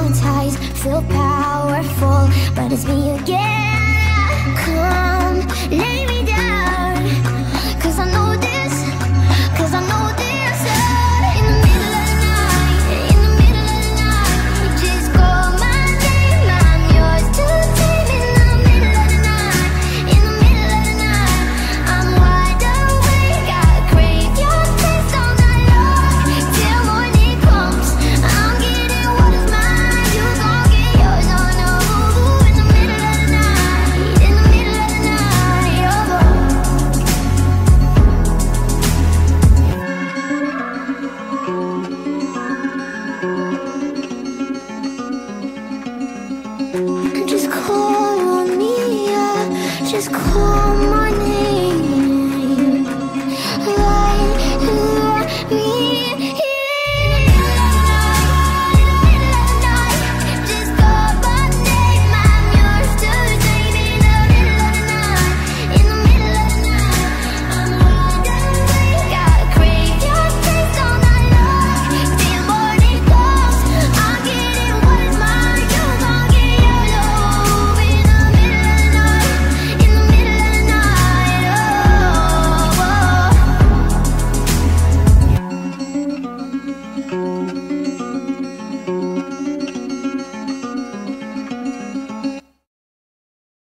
Valentine's feel powerful, but it's me again. Just call my